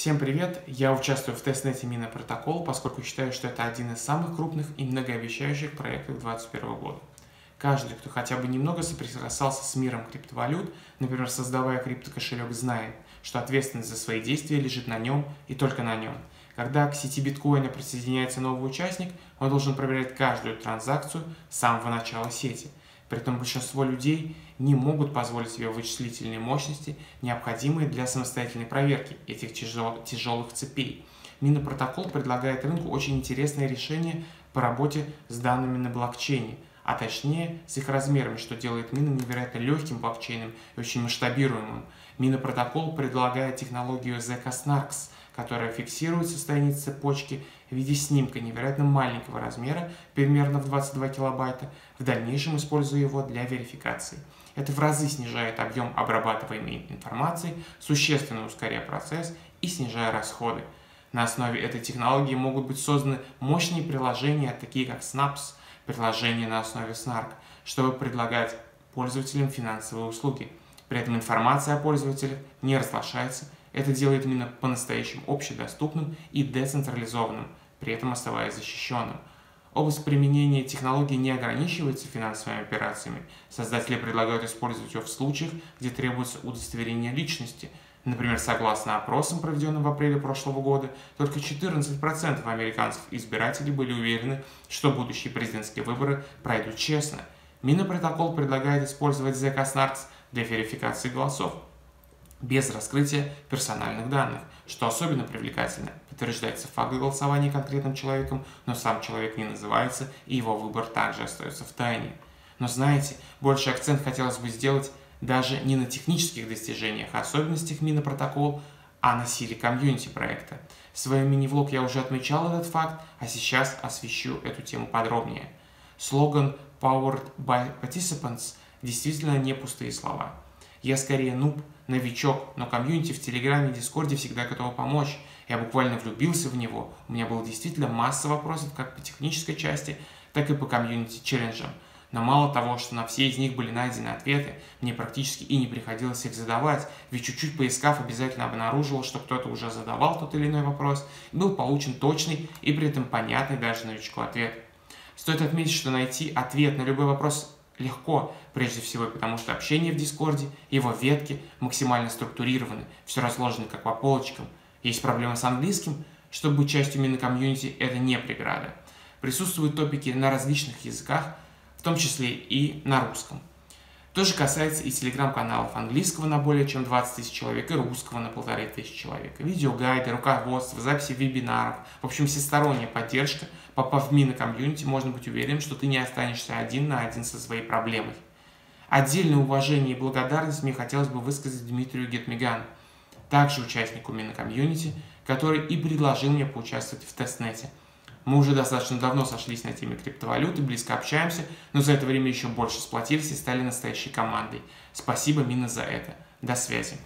Всем привет! Я участвую в тестнете Мина Протокол, поскольку считаю, что это один из самых крупных и многообещающих проектов 2021 года. Каждый, кто хотя бы немного соприкасался с миром криптовалют, например, создавая криптокошелек, знает, что ответственность за свои действия лежит на нем и только на нем. Когда к сети биткоина присоединяется новый участник, он должен проверять каждую транзакцию с самого начала сети – при этом большинство людей не могут позволить себе вычислительные мощности, необходимые для самостоятельной проверки этих тяжел, тяжелых цепей. Минопротокол предлагает рынку очень интересное решение по работе с данными на блокчейне, а точнее с их размерами, что делает Мина невероятно легким блокчейном и очень масштабируемым. Минопротокол предлагает технологию ZK-SNARKS – которая фиксирует состояние цепочки в виде снимка невероятно маленького размера, примерно в 22 килобайта, в дальнейшем используя его для верификации. Это в разы снижает объем обрабатываемой информации, существенно ускоряя процесс и снижая расходы. На основе этой технологии могут быть созданы мощные приложения, такие как Snaps, приложения на основе Snark, чтобы предлагать пользователям финансовые услуги. При этом информация о пользователях не разглашается это делает именно по-настоящему общедоступным и децентрализованным, при этом оставаясь защищенным. Область применения технологии не ограничивается финансовыми операциями. Создатели предлагают использовать ее в случаях, где требуется удостоверение личности. Например, согласно опросам, проведенным в апреле прошлого года, только 14% американских избирателей были уверены, что будущие президентские выборы пройдут честно. Минопротокол предлагает использовать ZK Snarks для верификации голосов без раскрытия персональных данных, что особенно привлекательно. Подтверждается факт голосования конкретным человеком, но сам человек не называется, и его выбор также остается в тайне. Но знаете, больше акцент хотелось бы сделать даже не на технических достижениях, а особенностях Mina Protocol, а на силе комьюнити проекта. В своем мини-влог я уже отмечал этот факт, а сейчас освещу эту тему подробнее. Слоган Powered by Participants действительно не пустые слова. Я скорее нуб, новичок, но комьюнити в Телеграме и Дискорде всегда готово помочь. Я буквально влюбился в него. У меня было действительно масса вопросов как по технической части, так и по комьюнити-челленджам. Но мало того, что на все из них были найдены ответы, мне практически и не приходилось их задавать, ведь чуть-чуть поискав, обязательно обнаруживал, что кто-то уже задавал тот или иной вопрос, и был получен точный и при этом понятный даже новичку ответ. Стоит отметить, что найти ответ на любой вопрос легко, прежде всего потому, что общение в Дискорде, его ветки максимально структурированы, все разложено как по полочкам. Есть проблемы с английским, чтобы быть частью мини-комьюнити, это не преграда. Присутствуют топики на различных языках, в том числе и на русском. То же касается и телеграм-каналов английского на более чем 20 тысяч человек и русского на полторы тысячи человек. Видеогайды, руководство, записи вебинаров, в общем, всесторонняя поддержка. Попав в мини комьюнити, можно быть уверенным, что ты не останешься один на один со своей проблемой. Отдельное уважение и благодарность мне хотелось бы высказать Дмитрию Гетмиган, также участнику мини комьюнити, который и предложил мне поучаствовать в тестнете – мы уже достаточно давно сошлись на теме криптовалюты, близко общаемся, но за это время еще больше сплотились и стали настоящей командой. Спасибо, Мина, за это. До связи.